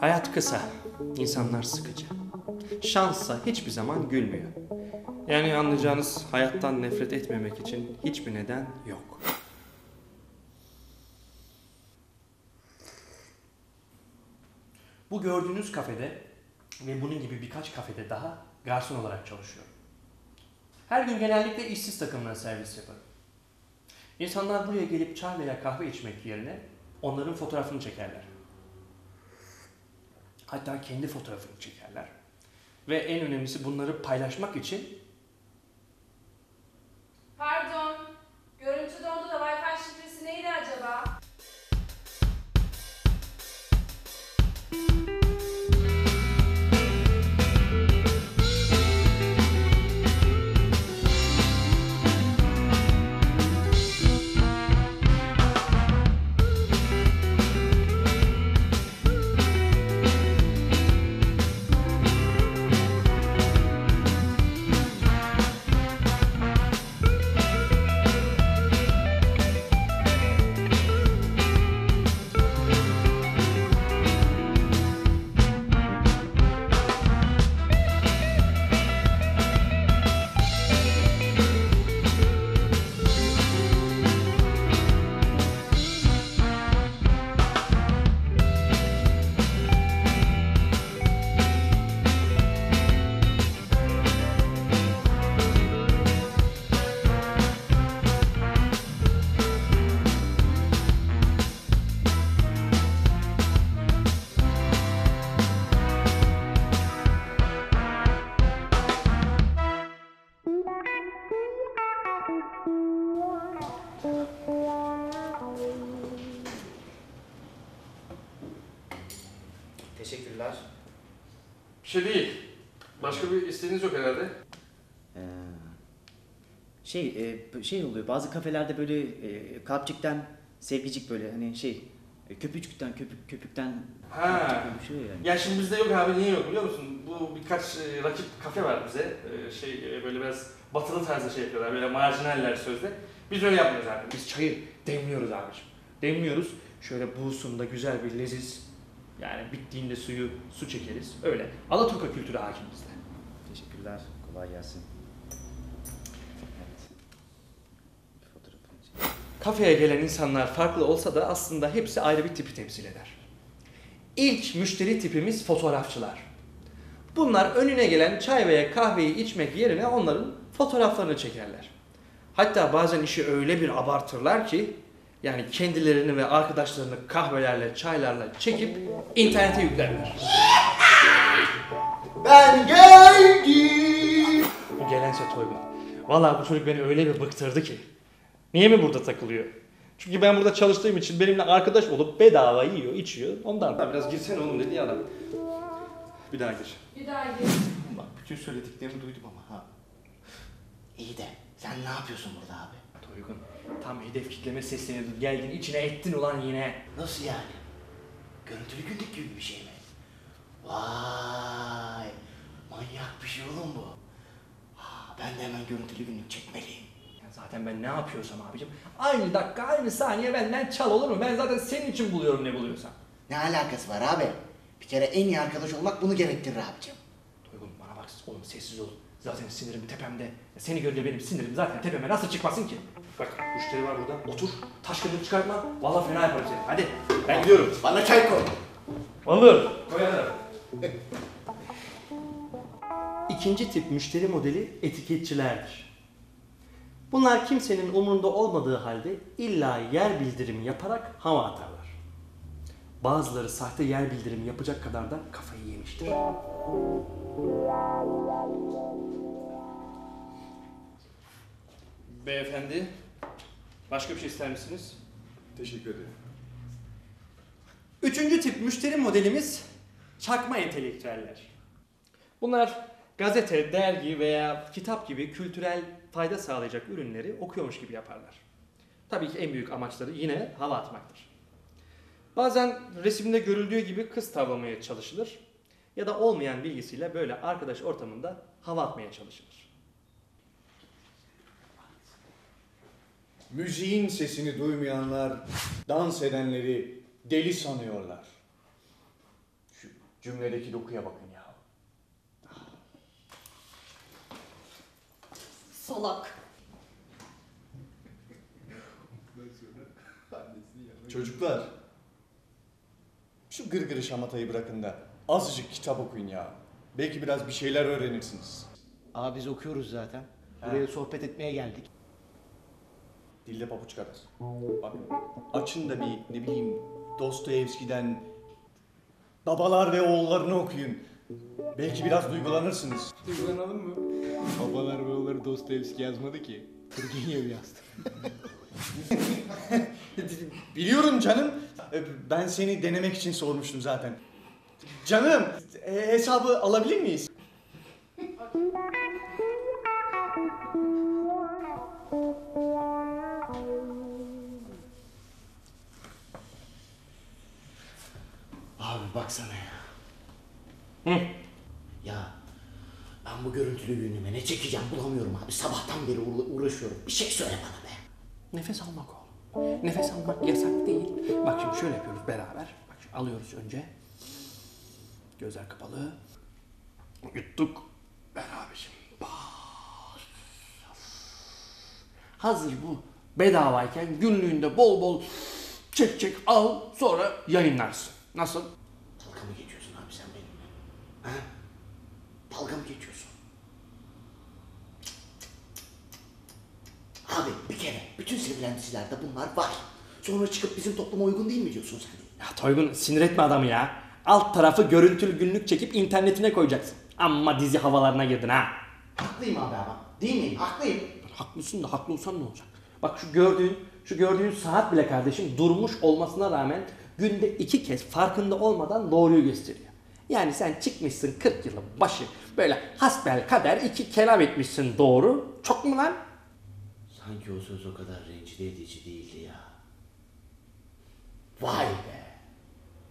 Hayat kısa, insanlar sıkıcı. Şanssa hiçbir zaman gülmüyor. Yani anlayacağınız hayattan nefret etmemek için hiçbir neden yok. Bu gördüğünüz kafede ve bunun gibi birkaç kafede daha garson olarak çalışıyorum. Her gün genellikle işsiz takımına servis yaparım. İnsanlar buraya gelip çay veya kahve içmek yerine onların fotoğrafını çekerler. Hatta kendi fotoğrafını çekerler. Ve en önemlisi bunları paylaşmak için Teşekkürler. Bir şey değil. Başka bir isteğiniz yok herhalde. Ee, şey e, şey oluyor bazı kafelerde böyle e, kalpçikten sevgicik böyle hani şey e, köpücükten köpük köpükten Ha. bir şey yani. Ya şimdi bizde yok abi niye yok biliyor musun? Bu birkaç e, rakip kafe var bize. E, şey e, böyle biraz batılı tarzda şey yapıyorlar. Böyle marjinaller sözde. Biz öyle yapmıyoruz abi. Biz çayı demliyoruz abiciğim. Demliyoruz. Şöyle buğusunda güzel bir leziz. Yani bittiğinde suyu su çekeriz. Öyle. Alaturka kültürü hakim bizde. Teşekkürler. Kolay gelsin. Evet. Kafeye gelen insanlar farklı olsa da aslında hepsi ayrı bir tipi temsil eder. İlk müşteri tipimiz fotoğrafçılar. Bunlar önüne gelen çay veya kahveyi içmek yerine onların fotoğraflarını çekerler. Hatta bazen işi öyle bir abartırlar ki yani kendilerini ve arkadaşlarını kahvelerle, çaylarla çekip internete yüklerler. Ben geldim. Bu gelense Toygun. Vallahi bu çocuk beni öyle bir bıktırdı ki. Niye mi burada takılıyor? Çünkü ben burada çalıştığım için benimle arkadaş olup bedava yiyor, içiyor. Ondan. Ha, biraz girsene oğlum dedi ya adam. Bir daha gir. Bir daha gir. Bak bütün söylediklerini duydum ama ha. İyi de sen ne yapıyorsun burada abi? Toygun tam hedef kitleme sesleniyordun. Geldin içine ettin ulan yine. Nasıl yani? Görüntülü günlük gibi bir şey mi? Vay! Manyak bir şey oğlum bu. Ha, ben de hemen görüntülü günlük çekmeliyim. Ya zaten ben ne yapıyorsam abicim aynı dakika aynı saniye benden çal olur mu? Ben zaten senin için buluyorum ne buluyorsam. Ne alakası var abi? Bir kere en iyi arkadaş olmak bunu gerektirir abicim. Toygun bana bak oğlum sessiz ol. Zaten sinirim tepemde. Ya Seni görünce benim sinirim zaten tepeme nasıl çıkmasın ki? Bak müşteri var burada. Otur. Taş kılıç çıkartma. Vallahi fena yaparım seni. Hadi. Ben gidiyorum. Bana çay koy. Olur. Koyarım. İkinci tip müşteri modeli etiketçilerdir. Bunlar kimsenin umurunda olmadığı halde illa yer bildirimi yaparak hava atarlar. Bazıları sahte yer bildirimi yapacak kadar da kafayı yemiştir. Beyefendi, başka bir şey ister misiniz? Teşekkür ederim. Üçüncü tip müşteri modelimiz çakma entelektüeller. Bunlar gazete, dergi veya kitap gibi kültürel fayda sağlayacak ürünleri okuyormuş gibi yaparlar. Tabii ki en büyük amaçları yine hava atmaktır. Bazen resimde görüldüğü gibi kız tavlamaya çalışılır ya da olmayan bilgisiyle böyle arkadaş ortamında hava atmaya çalışılır. Müziğin sesini duymayanlar dans edenleri deli sanıyorlar. Şu cümledeki dokuya bakın ya. Salak. Çocuklar, şu gırgırı şamatayı bırakın da azıcık kitap okuyun ya. Belki biraz bir şeyler öğrenirsiniz. Abi biz okuyoruz zaten. Buraya sohbet etmeye geldik. Dilde pabuç kadar. Bakın, açın da bir ne bileyim Dostoyevski'den Babalar ve Oğullarını okuyun. Belki biraz duygulanırsınız. Duygulanalım mı? Babalar ve oğulları Dostoyevski yazmadı ki. Turgenev yazdı. Biliyorum canım. E, Ben seni denemek için sormuştum zaten. Canım, e, hesabı alabilir miyiz? Abi baksana ya. Hı. Ya ben bu görüntülü günlüğüme ne çekeceğim bulamıyorum abi. Sabahtan beri uğra- uğraşıyorum. Bir şey söyle bana be. Nefes almak oğlum. Nefes almak yasak değil. Bak şimdi şöyle yapıyoruz beraber. Bak şimdi alıyoruz önce. Gözler kapalı. Yuttuk. Ver abiciğim. Bas. Hazır bu bedavayken günlüğünde bol bol çek çek al sonra yayınlarsın. Nasıl? Dalga mı geçiyorsun abi sen benimle? Ha? Dalga mı geçiyorsun? Abi bir kere bütün sevilen dizilerde bunlar var. Sonra çıkıp bizim topluma uygun değil mi diyorsun sen? Ya Toygun sinir etme adamı ya. Alt tarafı görüntülü günlük çekip internetine koyacaksın. Amma dizi havalarına girdin ha. Haklıyım abi ama. Değil miyim? Haklıyım. Haklısın da haklı olsan ne olacak? Bak şu gördüğün, şu gördüğün saat bile kardeşim durmuş olmasına rağmen günde iki kez farkında olmadan doğruyu gösteriyor. Yani sen çıkmışsın 40 yılın başı böyle hasbel kader iki kelam etmişsin doğru. Çok mu lan? Sanki o söz o kadar rencide edici değildi ya. Vay be.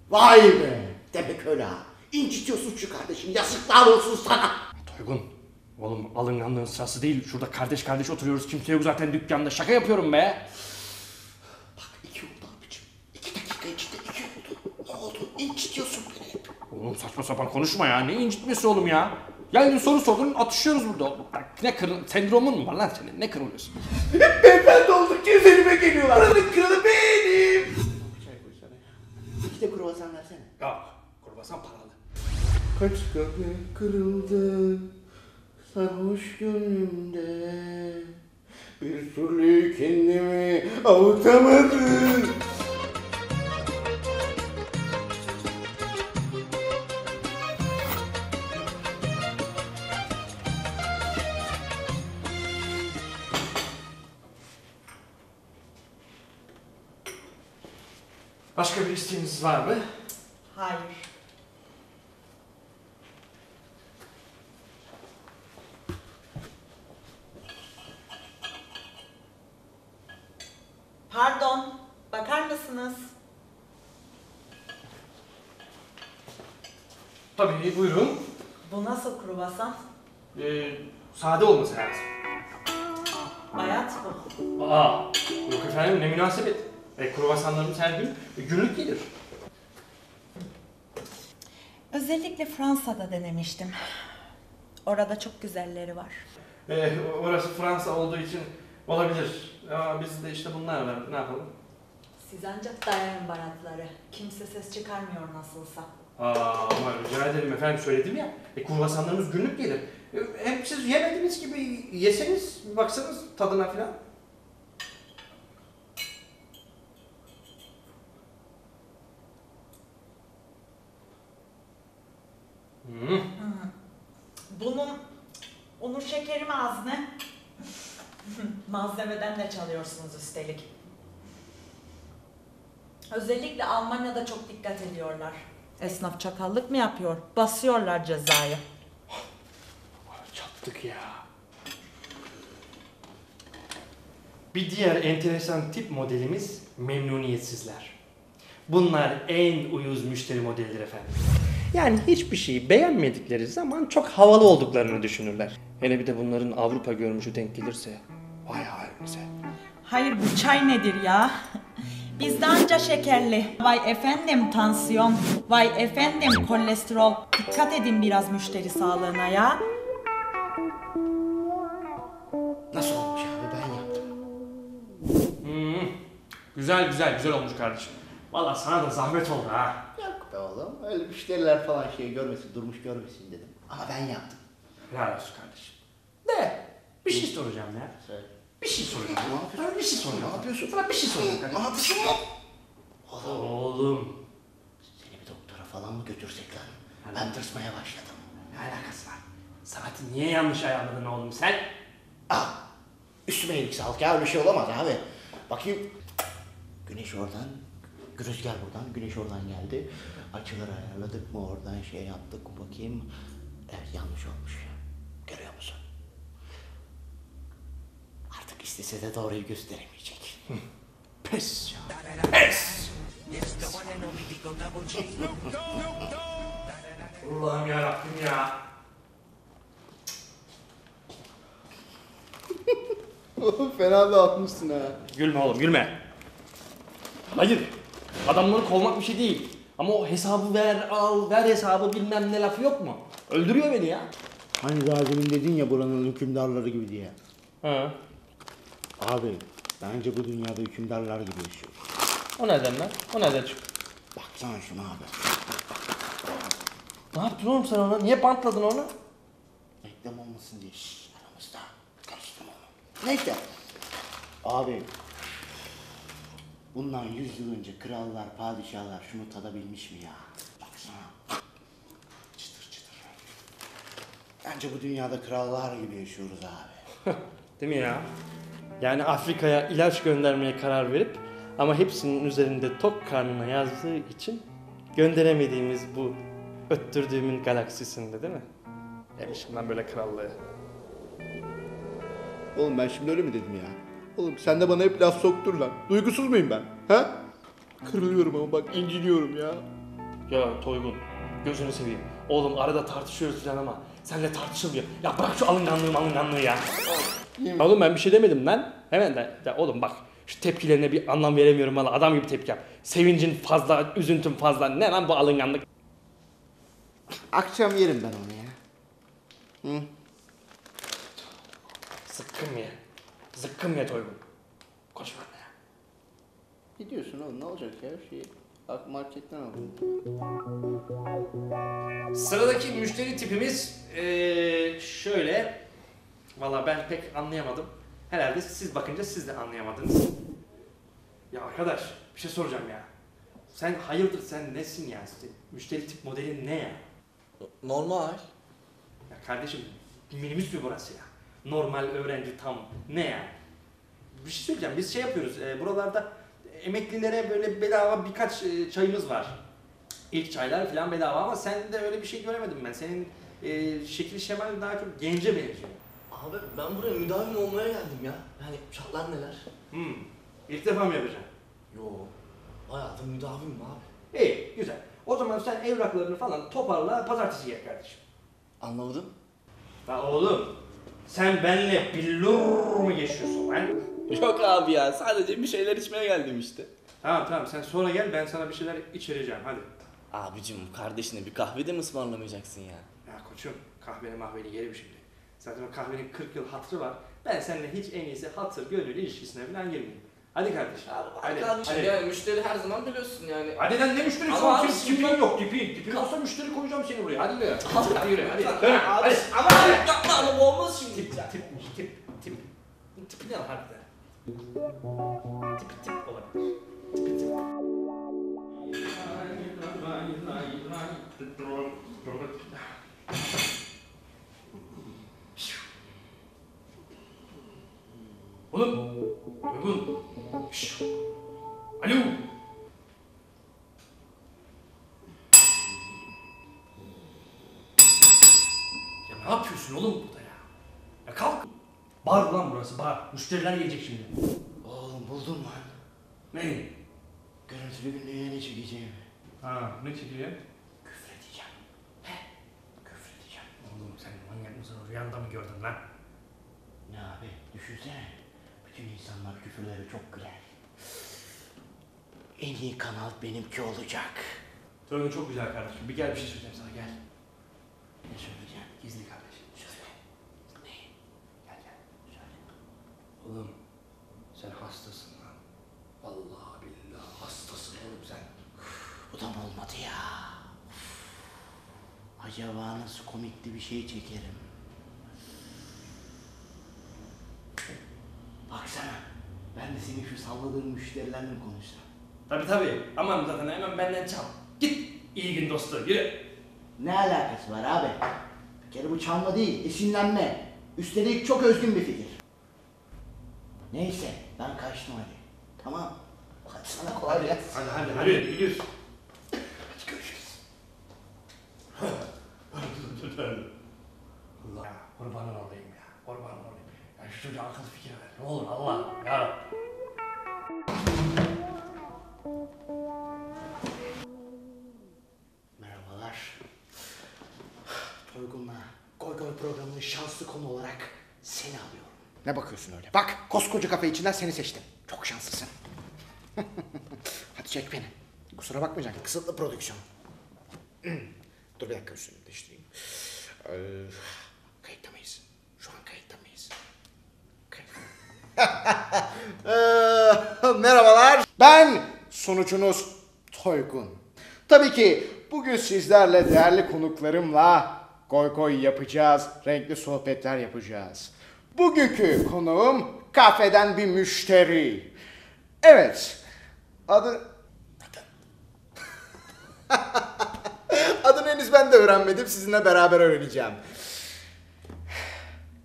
Vay be. Demek öyle ha. İncitiyorsun şu kardeşim. Yazıklar olsun sana. Toygun, oğlum alınganlığın sırası değil. Şurada kardeş kardeş oturuyoruz. Kimse yok zaten dükkanda. Şaka yapıyorum be. Bak iki oldu abicim. İki dakika içinde iki oldu. Ne oldu? İncitiyorsun beni hep. Oğlum saçma sapan konuşma ya. Ne incitmesi oğlum ya? Geldin soru sordun atışıyoruz burada. Ne kırıl sendromun mu var lan senin? Ne kırılıyorsun? Beyefendi oldukça üzerime geliyorlar. Buranın kralı benim. Bir çay koysana ya. İki de kruvasan versene. Yok. Kurbasan paralı. Kaç kalbim kırıldı sarhoş gönlümde Bir türlü kendimi avutamadım Başka bir isteğiniz var mı? Hayır. Pardon, bakar mısınız? Tabii buyurun. Bu nasıl kruvasan? Ee, sade olması lazım. Bayat bu. Aa, yok efendim ne münasebet. E, kruvasanlarımız her gün günlük gelir. Özellikle Fransa'da denemiştim. Orada çok güzelleri var. E, orası Fransa olduğu için olabilir. Ama bizde işte bunlar var. Ne yapalım? Siz ancak dayanın baratları. Kimse ses çıkarmıyor nasılsa. Aa, ama rica ederim efendim söyledim ya. E, kruvasanlarımız günlük gelir. E, hem siz yemediğiniz gibi yeseniz, baksanız tadına filan. Hmm. Bunun unu şekeri mi az ne? Malzemeden de çalıyorsunuz üstelik. Özellikle Almanya'da çok dikkat ediyorlar. Esnaf çakallık mı yapıyor? Basıyorlar cezayı. Çattık ya. Bir diğer enteresan tip modelimiz memnuniyetsizler. Bunlar en uyuz müşteri modelidir efendim. Yani hiçbir şeyi beğenmedikleri zaman çok havalı olduklarını düşünürler. Hele bir de bunların Avrupa görmüşü denk gelirse vay halimize. Hayır bu çay nedir ya? Bizde anca şekerli. Vay efendim tansiyon. Vay efendim kolesterol. Dikkat edin biraz müşteri sağlığına ya. Nasıl olmuş abi ben yaptım. Hmm. Güzel güzel güzel olmuş kardeşim. Valla sana da zahmet oldu ha. Yok be oğlum öyle müşteriler falan şey görmesin durmuş görmesin dedim. Ama ben yaptım. Helal olsun kardeşim. De bir şey soracağım ya. Söyle. Bir şey soracağım. Ne yapıyorsun? Bir şey soracağım. Ne yapıyorsun? Sana bir şey soracağım Ne yapıyorsun? Oğlum Oğlum. seni bir doktora falan mı götürsek lan? Ben tırsmaya başladım. Ne alakası var? Saati niye yanlış ayarladın oğlum sen? Ah üstüme iyilik sağlık ya öyle şey olamaz abi. Bakayım. Güneş oradan, rüzgar buradan, güneş oradan geldi. Açıları ayarladık mı oradan şey yaptık mı bakayım. Evet yanlış olmuş. Görüyor musun? İstese de doğruyu gösteremeyecek. Pes ya. Pes. Allah'ım ya Rabbim ya. Fena dağıtmışsın ha. Gülme oğlum gülme. Hayır. Adamları kovmak bir şey değil. Ama o hesabı ver al ver hesabı bilmem ne lafı yok mu? Öldürüyor beni ya. Hani daha demin dedin ya buranın hükümdarları gibi diye. Ha. Abi bence bu dünyada hükümdarlar gibi yaşıyoruz. O nereden lan? O nereden çıktı? Baksana şuna abi. Ne yaptın oğlum sen ona? Niye bantladın onu? Reklam olmasın diye şşş aramızda karıştırma onu. Neyse. Abi bundan yüz yıl önce krallar, padişahlar şunu tadabilmiş mi ya? Baksana. Çıtır çıtır. Bence bu dünyada krallar gibi yaşıyoruz abi. Değil mi ya? Yani Afrika'ya ilaç göndermeye karar verip ama hepsinin üzerinde tok karnına yazdığı için gönderemediğimiz bu öttürdüğümün galaksisinde değil mi? Demişim lan böyle krallığı. Oğlum ben şimdi öyle mi dedim ya? Oğlum sen de bana hep laf soktur lan. Duygusuz muyum ben? Ha? Kırılıyorum ama bak inciniyorum ya. Ya Toygun gözünü seveyim. Oğlum arada tartışıyoruz falan ama senle tartışılmıyor. Ya bırak şu alınganlığı alınganlığı ya. Oğlum ben bir şey demedim lan. Hemen de, de oğlum bak şu tepkilerine bir anlam veremiyorum valla adam gibi tepki yap. Sevincin fazla, üzüntün fazla. Ne lan bu alınganlık? Akşam yerim ben onu ya. Hı? Zıkkım ye. Zıkkım ye Toygun. Konuşma ya. Ne diyorsun oğlum ne olacak ya şey Bak marketten aldım. Sıradaki müşteri tipimiz eee, şöyle. Valla ben pek anlayamadım. Herhalde siz bakınca siz de anlayamadınız. Ya arkadaş bir şey soracağım ya. Sen hayırdır sen nesin ya? Müşteri tip modelin ne ya? Normal. Ya kardeşim minibüs mü burası ya? Normal öğrenci tam ne ya? Bir şey söyleyeceğim biz şey yapıyoruz e, buralarda emeklilere böyle bedava birkaç e, çayımız var. İlk çaylar falan bedava ama sen de öyle bir şey göremedim ben. Senin e, şekil şemal daha çok gence benziyor. Abi ben buraya müdavim olmaya geldim ya. Yani şartlar neler? Hmm. İlk defa mı yapacaksın? Yo. Hayatım müdavimim abi. İyi güzel. O zaman sen evraklarını falan toparla pazartesi gel kardeşim. Anlamadım. La oğlum sen benle billur mu geçiyorsun lan? Yok abi ya sadece bir şeyler içmeye geldim işte. Tamam tamam sen sonra gel ben sana bir şeyler içireceğim hadi. Abicim kardeşine bir kahve de mi ısmarlamayacaksın ya? Ya koçum kahveni mahveni yerim şimdi. Zaten o kahvenin 40 yıl hatırı var. Ben seninle hiç en iyisi hatır gönül ilişkisine falan girmeyeyim. Hadi kardeşim. Abi hadi, hadi. yani müşteri her zaman biliyorsun yani. Hadi lan ne müşterisi Ama abi Tip- şimdi- Tipin yok tipin. Tipin olsa müşteri koyacağım seni buraya. Hadi yürü. Hadi yürü hadi. Abi, Dön. abi, Hadi. ama abi yapma ama bu olmaz şimdi. Tip tipmiş tip tip. Tipi ne lan harbiden? Tipi tip olabilir. Tipi tip. Oğlum. Uygun. Şşş. Alo. Ya ne yapıyorsun oğlum burada ya? Ya kalk. Bar lan burası bar. Müşteriler gelecek şimdi. Oğlum buldum lan. Ne? Görüntülü günlüğe ne çekeceğim? Ha ne çekiliyor? Küfredeceğim. Küfredeceğim. Oğlum sen manyak mısın? Rüyanda mı gördün lan? Ne abi düşünsene. Bütün insanlar küfürleri çok güler. En iyi kanal benimki olacak. Tören çok güzel kardeşim. Bir gel bir şey söyleyeceğim sana gel. Ne söyleyeceğim? Gizli kardeşim. Söyle. Ne? Gel gel. Söyle. Oğlum sen hastasın lan. Vallahi billahi hastasın oğlum sen. Bu da mı olmadı ya? Acaba nasıl komikli bir şey çekerim? Baksana. Ben de senin şu salladığın müşterilerle konuşsam. Tabii tabii. Aman zaten hemen benden çal. Git. İyi gün dostu. Yürü. Ne alakası var abi? Bir kere bu çalma değil, esinlenme. Üstelik çok özgün bir fikir. Neyse, ben kaçtım hadi. Tamam. Hadi sana kolay gelsin. Hadi hadi hadi. Gidiyoruz. Hadi görüşürüz. Allah. Kurbanın olayım ya. Kurbanın olayım. Ya şu çocuğa akıl fikir ver. Ne olur Allah. Ya. Merhabalar. Programının şanslı konu olarak seni alıyorum. Ne bakıyorsun öyle? Bak koskoca kafe içinden seni seçtim. Çok şanslısın. Hadi çek beni. Kusura bakmayacaksın. Kısıtlı prodüksiyon. Dur bir dakika üstünü değiştireyim. Ee, kayıtta mıyız? Şu an kayıtta mıyız? Ee, merhabalar. Ben sonucunuz Toygun. Tabii ki bugün sizlerle değerli konuklarımla goy goy yapacağız, renkli sohbetler yapacağız. Bugünkü konuğum kafeden bir müşteri. Evet, adı... Adını henüz ben de öğrenmedim, sizinle beraber öğreneceğim.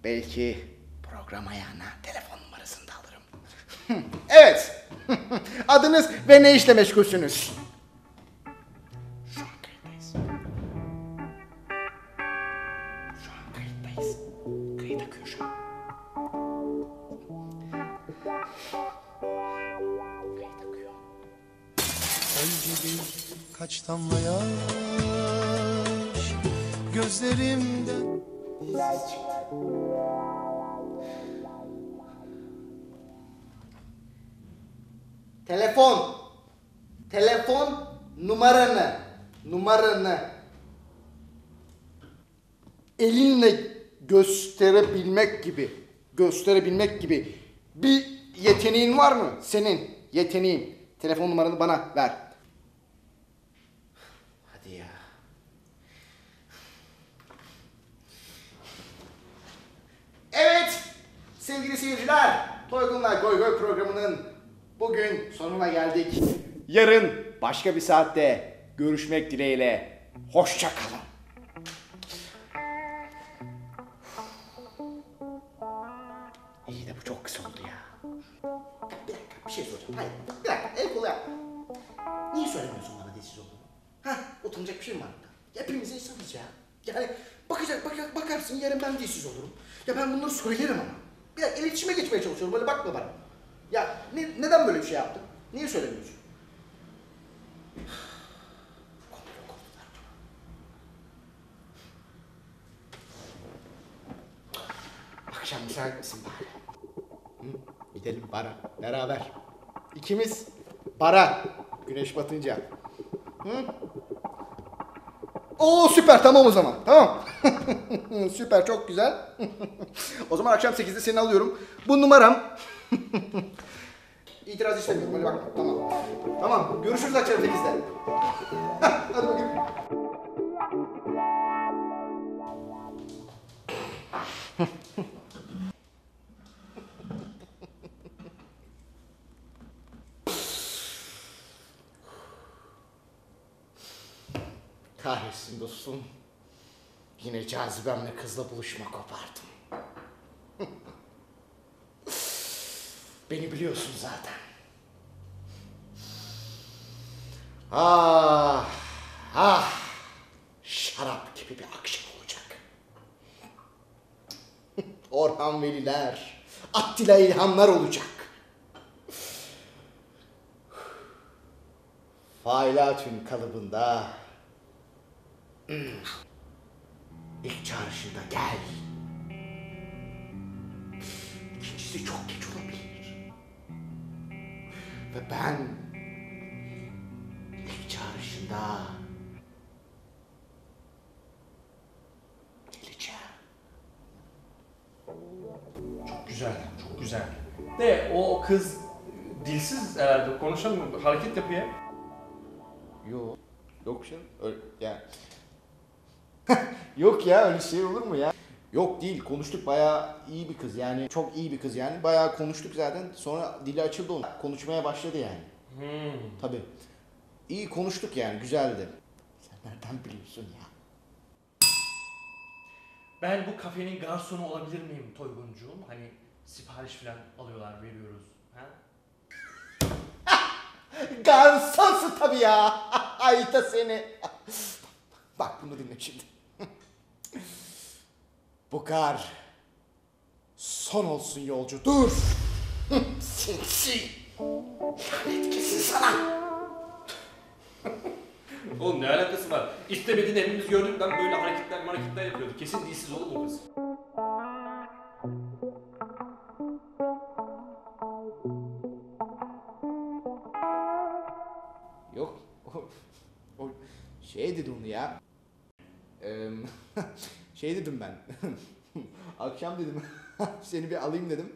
Belki program ayağına telefon numarasını da alırım. evet, adınız ve ne işle meşgulsünüz? Önce bir kaç damla yaş gözlerimden Telefon. Telefon numaranı. Numaranı. Elinle gösterebilmek gibi. Gösterebilmek gibi. Bir yeteneğin var mı? Senin yeteneğin. Telefon numaranı bana ver. Hadi ya. Evet sevgili seyirciler Toygun'la Goy Goy programının bugün sonuna geldik. Yarın başka bir saatte görüşmek dileğiyle. Hoşça kalın. İyi de bu çok kısa oldu ya. Bir dakika bir şey soracağım. Hayır bir dakika el kolu yapma. Niye söylemiyorsun bana dilsiz olduğunu? Ha utanacak bir şey mi var burada? Hepimiz insanız ya. Yani bakacak, bakacak bakarsın yarın ben dilsiz olurum. Ya ben bunları söylerim ama. Bir dakika iletişime geçmeye çalışıyorum böyle bakma bana. Ya ne, neden böyle bir şey yaptın? Niye söylemiyorsun? Akşam müsait misin bari? Gidelim bara beraber. İkimiz bara güneş batınca. Hı? Oo süper tamam o zaman. Tamam. süper çok güzel. o zaman akşam 8'de seni alıyorum. Bu numaram. İtiraz istemiyorum. Hadi bak. Tamam. Tamam. Görüşürüz akşam 8'de. Hadi bakayım. Kahretsin dostum. Yine cazibemle kızla buluşma kopardım. Beni biliyorsun zaten. Ah, ah, şarap gibi bir akşam olacak. Orhan Veliler, Attila İlhanlar olacak. Failatün kalıbında. İlk çağrışında gel. İkincisi çok geç olabilir. Ve ben ilk çağrışında geleceğim. Çok güzel, çok güzel. De o kız dilsiz herhalde konuşamıyor, hareket yapıyor. Yok. Yok canım. Öyle, yani. Yok ya öyle şey olur mu ya? Yok değil konuştuk bayağı iyi bir kız yani çok iyi bir kız yani bayağı konuştuk zaten sonra dili açıldı onun konuşmaya başladı yani Hmm. tabi iyi konuştuk yani güzeldi. Sen nereden biliyorsun ya? Ben bu kafenin garsonu olabilir miyim Toyguncuğum? Hani sipariş falan alıyorlar, veriyoruz. Ha? Garsonsun tabi ya. Ay da seni. Bak bunu dinle şimdi. Bu kar son olsun yolcu. Dur. Sinsi. Lanet kesin sana. Oğlum ne alakası var? İstemediğin hepimiz gördük lan böyle hareketler hareketler yapıyordu. Kesin dilsiz oğlum o kız. Yok. O, o şey dedi onu ya. Şey dedim ben. Akşam dedim seni bir alayım dedim.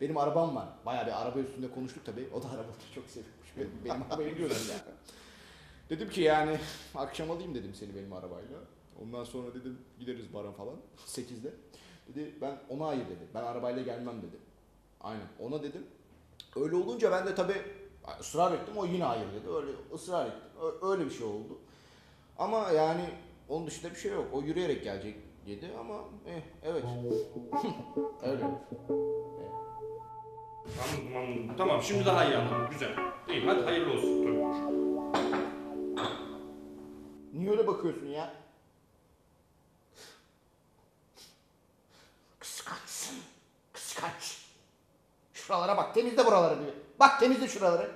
Benim arabam var. Bayağı bir araba üstünde konuştuk tabii. O da arabayı çok seviyormuş. Benim, benim arabayı biliyorum ya. Dedim ki yani akşam alayım dedim seni benim arabayla. Ondan sonra dedim gideriz bara falan 8'de. Dedi ben ona hayır dedi. Ben arabayla gelmem dedi. Aynen ona dedim. Öyle olunca ben de tabii ısrar ettim. O yine hayır dedi. Öyle ısrar ettim. Öyle bir şey oldu. Ama yani onun dışında bir şey yok. O yürüyerek gelecek dedi ama eh, evet. Öyle. Tamam, tamam, tamam şimdi daha iyi anladım. Güzel. İyi hadi hayırlı olsun Toyguncuğum. Niye öyle bakıyorsun ya? Kıskançsın. Kıskanç. Şuralara bak. Temizle buraları diyor. Bak temizle şuraları.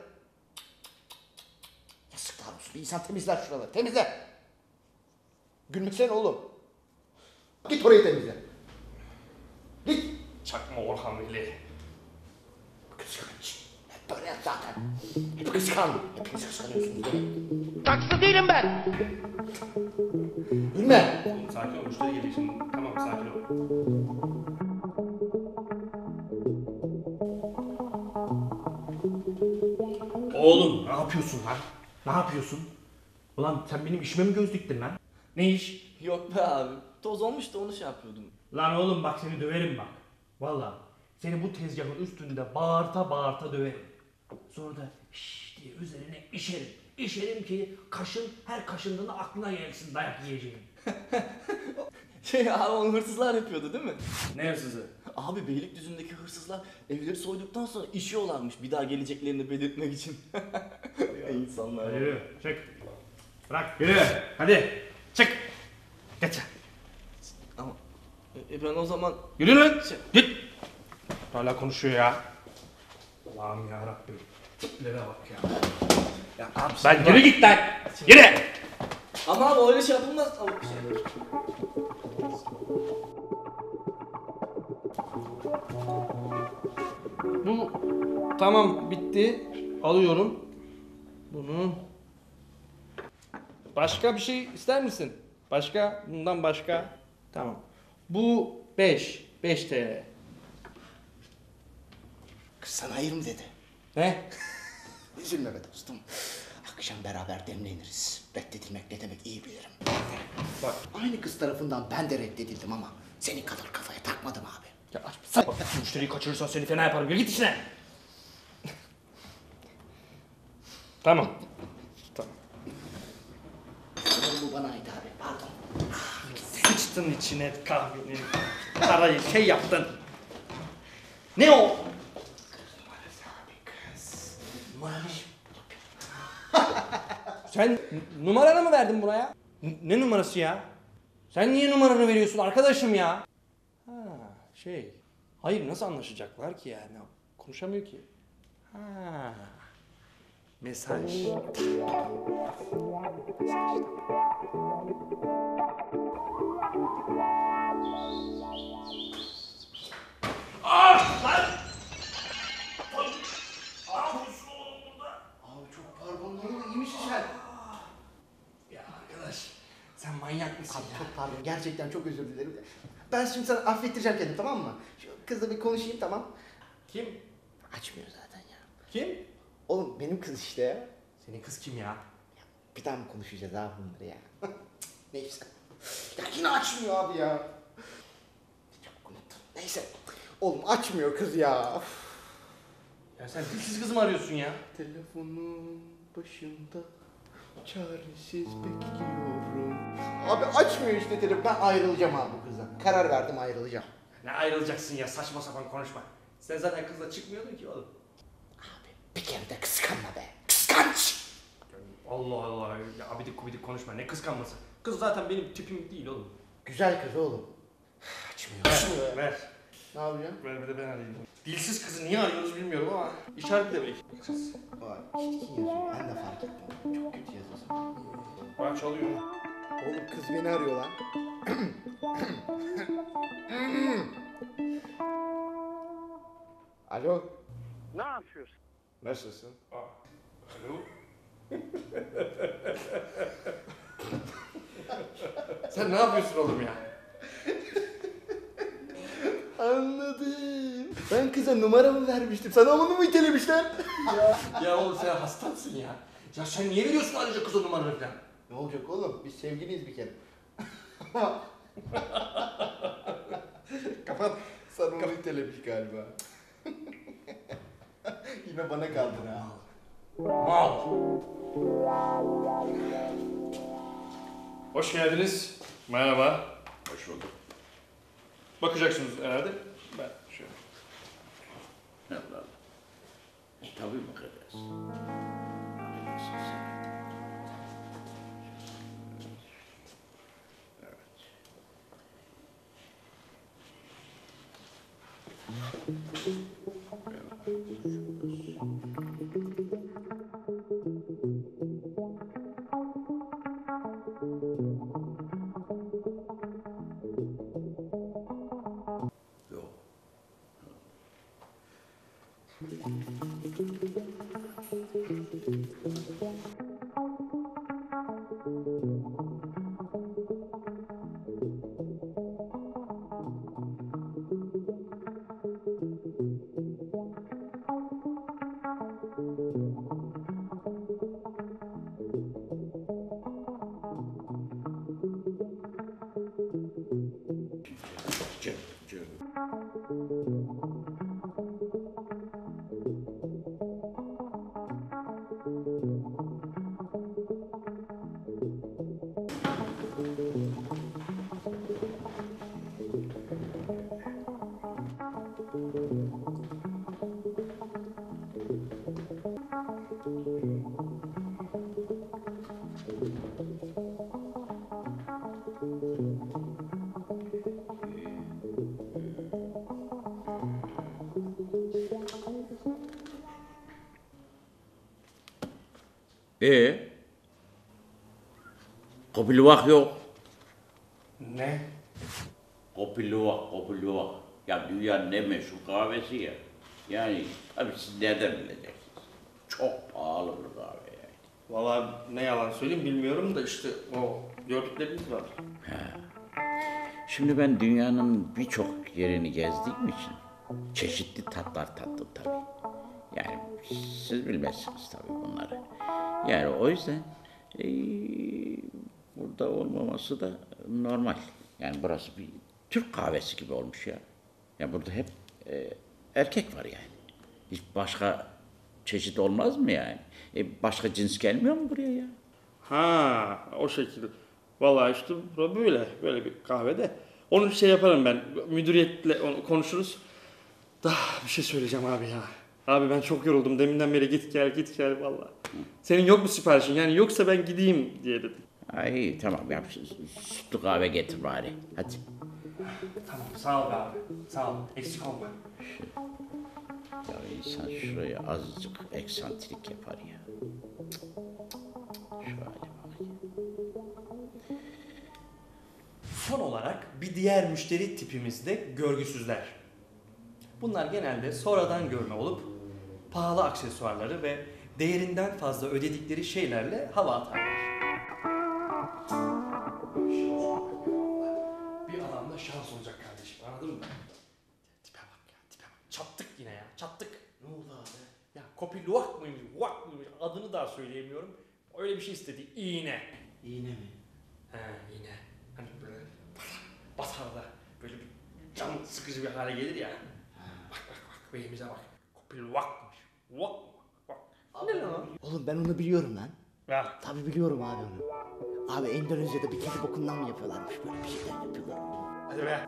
Yazıklar olsun. Bir insan temizler şuraları. Temizle. Gülmesene oğlum. Git orayı temizle. Git. Çakma Orhan Veli. Kıskanç. Hep böyle yap zaten. Hep kıskan. Hepiniz kıskanıyorsunuz beni. Saksı değilim ben. Gülme. Oğlum sakin ol müşteri geliyor şimdi. Tamam sakin ol. Oğlum ne yapıyorsun lan? Ne yapıyorsun? Ulan sen benim işime mi göz diktin lan? Ne iş? Yok be abi. Toz olmuş da onu şey yapıyordum. Lan oğlum bak seni döverim bak. Valla. Seni bu tezgahın üstünde bağırta bağırta döverim. Sonra da şşş diye üzerine işerim. İşerim ki kaşın her kaşındığında aklına gelsin dayak yiyeceğim. Şey abi onu hırsızlar yapıyordu değil mi? Ne hırsızı? Abi Beylikdüzü'ndeki hırsızlar evleri soyduktan sonra işiyorlarmış bir daha geleceklerini belirtmek için. insanlar. Yürü, çık. Bırak, yürü. Hadi, çık. Geç. Ama e, ben o zaman Yürü lan. Git. Hala konuşuyor ya. Allah'ım ya Rabbim. Tiplere bak ya. ya abi Ben yürü git lan. Yürü. Ama abi öyle şey yapılmaz. Şey... Bu tamam bitti. Alıyorum. Bunu. Başka bir şey ister misin? Başka? Bundan başka? Tamam. Bu 5. 5 TL. Kız sana hayır mı dedi? Ne? Üzülme be dostum. Akşam beraber demleniriz. Reddedilmek ne demek iyi bilirim. Bak. Aynı kız tarafından ben de reddedildim ama senin kadar kafaya takmadım abi. Ya aç bir Bak müşteriyi kaçırırsan seni fena yaparım. Yürü git işine. tamam. Tamam. Bu bana ait abi. Pardon. Sıçtın içine kahvenin. Parayı şey yaptın. Ne o? Sen numaranı mı verdin buna ya? N- Ne numarası ya? Sen niye numaranı veriyorsun arkadaşım ya? Ha şey. Hayır nasıl anlaşacaklar ki yani? Konuşamıyor ki. Ha. Mesaj. Ah lan! Abi çok pardon ne oldu? İyi misin? Ya arkadaş sen manyak mısın ya? gerçekten çok özür dilerim. Ben şimdi sana affettireceğim kendimi tamam mı? Şu kızla bir konuşayım tamam. Kim? Açmıyor zaten ya. Kim? Oğlum benim kız işte ya. Senin kız kim ya? Bir daha mı konuşacağız abi bunları ya? Neyse. Ya yine açmıyor abi ya. Çok unuttum. Neyse. Oğlum açmıyor kız ya. Ya sen dilsiz kız mı arıyorsun ya? Telefonun başında çaresiz bekliyorum. Abi açmıyor işte telefon. Ben ayrılacağım abi bu kızdan. Karar verdim ayrılacağım. Ne ayrılacaksın ya saçma sapan konuşma. Sen zaten kızla çıkmıyordun ki oğlum. Bir kere de kıskanma be. Kıskanç. Allah Allah ya abidik kubidik konuşma ne kıskanması. Kız zaten benim tipim değil oğlum. Güzel kız oğlum. Açmıyor. Açmıyor. Ver. Ne yapacağım? Ver bir de ben arayayım. Dilsiz kızı niye arıyoruz bilmiyorum ama işaretle belki. Vay çirkin yazıyor. Ben de fark ettim. Çok kötü yazıyorsun. Bak çalıyor. Oğlum kız beni arıyor lan. Alo. Ne yapıyorsun? Nasılsın? Alo. Sen ne yapıyorsun oğlum ya? Anladım. Ben kıza numaramı vermiştim. Sana onu mu itelemişler? Ya oğlum sen hasta mısın ya? Ya sen niye veriyorsun ayrıca kıza numaranı falan? ne olacak oğlum? Biz sevgiliyiz bir kere. Kapat. Sana onu itelemiş galiba. Yine bana kaldın ha. Mal. Hoş geldiniz. Merhaba. Hoş bulduk. Bakacaksınız herhalde. Ben şöyle. Allah Allah. Tabii bakacağız. Affedersin sen. Evet. Ee? Kopiluvak yok. Ne? Kopiluvak, kopiluvak. Ya dünyanın ne meşhur kahvesi ya. Yani tabii siz nereden bileceksiniz? Çok pahalı bir kahve yani. Vallahi ne yalan söyleyeyim bilmiyorum da işte o gördükleriniz var. Şimdi ben dünyanın birçok yerini gezdiğim için çeşitli tatlar tattım tabii. Yani siz bilmezsiniz tabii bunları. Yani o yüzden eee, burada olmaması da normal. Yani burası bir Türk kahvesi gibi olmuş ya. Ya burada hep eee, erkek var yani. Hiç başka çeşit olmaz mı yani? E, başka cins gelmiyor mu buraya ya? Ha o şekilde. Vallahi işte böyle. Böyle bir kahvede. Onu şey yaparım ben. Müdüriyetle onu konuşuruz. Daha bir şey söyleyeceğim abi ya. Abi ben çok yoruldum. Deminden beri git gel git gel vallahi. Senin yok mu siparişin? Yani yoksa ben gideyim diye dedim. Ay tamam yap sütlü kahve getir bari. Hadi. Tamam sağ ol be abi. Sağ ol. Eksik olma. Ya insan şuraya azıcık eksantrik yapar ya. Cık. Şu hale bak ya. Son olarak bir diğer müşteri tipimiz de görgüsüzler. Bunlar genelde sonradan görme olup pahalı aksesuarları ve değerinden fazla ödedikleri şeylerle hava atarlar. Bir alanda şans olacak kardeşim anladın mı? Tipe bak ya tipe bak. Çattık yine ya çattık. Ne oldu abi? Ya kopi luak mıymış luak mıymış adını daha söyleyemiyorum. Öyle bir şey istedi iğne. İğne mi? He iğne. Hani böyle batar da böyle bir can sıkıcı bir hale gelir ya. Bak bak bak beyimize bak. Kopi luak vak. Ne lan? Oğlum ben onu biliyorum lan. Ya Tabii biliyorum abi onu. Abi Endonezya'da bir kedi bokundan mı yapıyorlarmış böyle bir şeyler yapıyorlar. hadi be.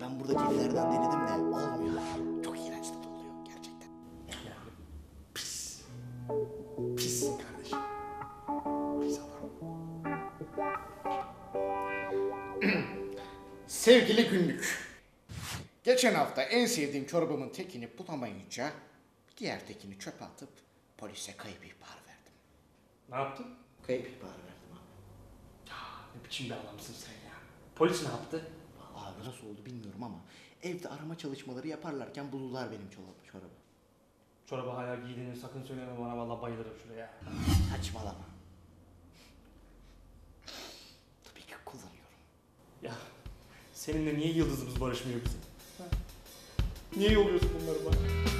Ben burada kedilerden denedim de olmuyor. Çok iğrenç tadı oluyor gerçekten. Ya pis. Pissin kardeşim. Pis adam. Sevgili günlük. Geçen hafta en sevdiğim çorabımın tekini bulamayınca diğer tekini çöpe atıp polise kayıp ihbar verdim. Ne yaptın? Kayıp ihbarı verdim abi. Ya ne biçim bir adamsın sen ya. Polis ne yaptı? Abi nasıl oldu bilmiyorum ama evde arama çalışmaları yaparlarken buldular benim çorabı. çorabı. Çorabı hala giydiğini sakın söyleme bana vallahi bayılırım şuraya. Saçmalama. Tabii ki kullanıyorum. Ya seninle niye yıldızımız barışmıyor bizim? Ha? Niye yolluyorsun bunları bana?